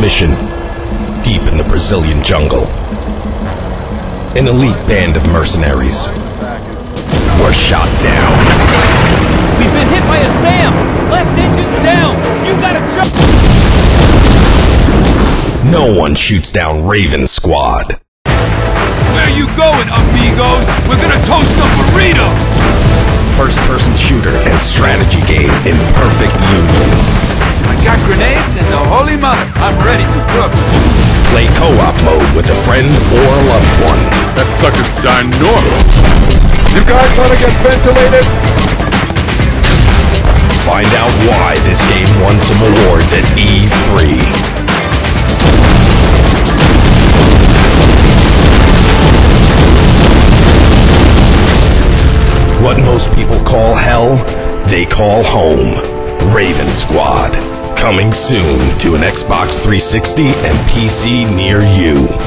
mission deep in the Brazilian jungle. An elite band of mercenaries were shot down. We've been hit by a SAM! Left engine's down! You gotta jump! No one shoots down Raven Squad. Where you going, amigos? We're gonna toast some burrito! First person shooter and strategy game in perfect union. I got grenades and the holy mother. I'm ready to cook. Play co op mode with a friend or a loved one. That sucker's ginormous. You guys wanna get ventilated? Find out why this game won some awards at E E3. What most people call hell, they call home. Raven Squad. Coming soon to an Xbox 360 and PC near you.